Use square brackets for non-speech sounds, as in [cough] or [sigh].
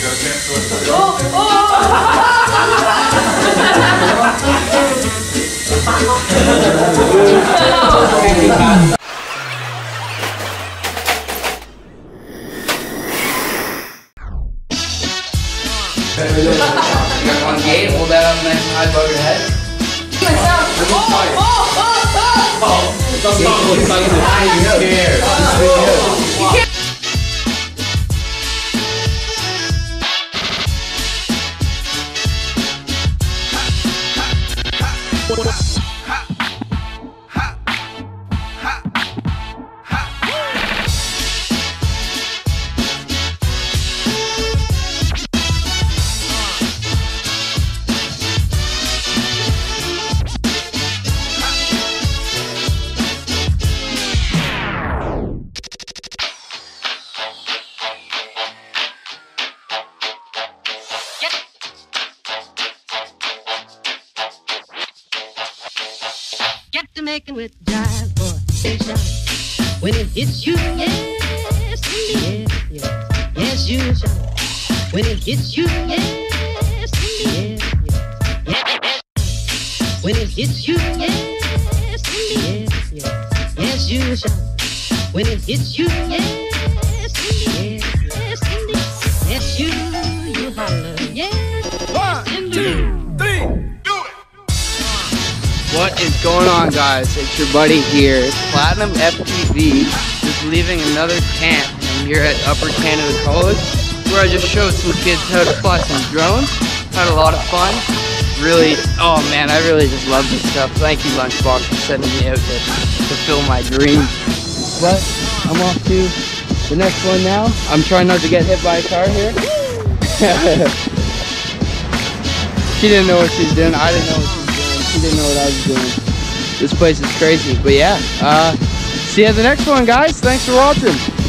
Oh, you got one gate, hold that nice and high above your head. Get to making with jive. Say shout. When it hits you, yes, yes, yes. Yes, you shout. When it hits you, yes, yes, yes. yes. When it hits you, yes, yes, yes. Yes, you shout. When it hits you, yes, What is going on, guys? It's your buddy here, Platinum FPV, just leaving another camp. I'm here at Upper Canada College, where I just showed some kids how to fly some drones. Had a lot of fun. Really, oh man, I really just love this stuff. Thank you, Lunchbox, for sending me out to fulfill my dream. But I'm off to the next one now. I'm trying not to get hit by a car here. [laughs] she didn't know what she was doing. I didn't know didn't know what I was doing. This place is crazy. But yeah, uh, see you at the next one, guys. Thanks for watching.